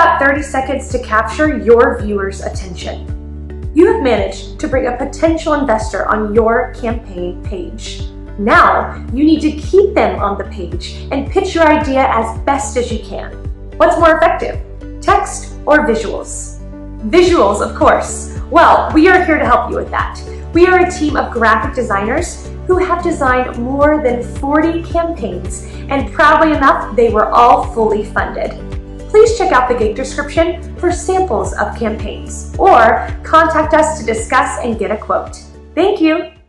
about 30 seconds to capture your viewers' attention. You have managed to bring a potential investor on your campaign page. Now, you need to keep them on the page and pitch your idea as best as you can. What's more effective, text or visuals? Visuals, of course. Well, we are here to help you with that. We are a team of graphic designers who have designed more than 40 campaigns, and proudly enough, they were all fully funded. Please check out the gig description for samples of campaigns or contact us to discuss and get a quote. Thank you.